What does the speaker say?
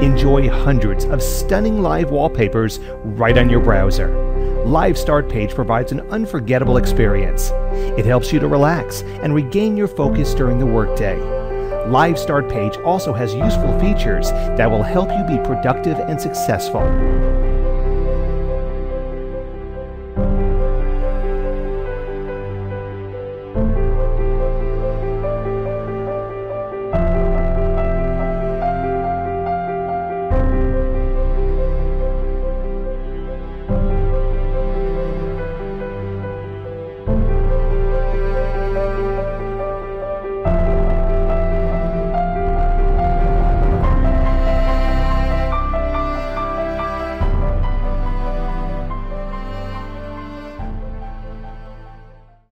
Enjoy hundreds of stunning live wallpapers right on your browser. Live Start Page provides an unforgettable experience. It helps you to relax and regain your focus during the workday. Live Start Page also has useful features that will help you be productive and successful.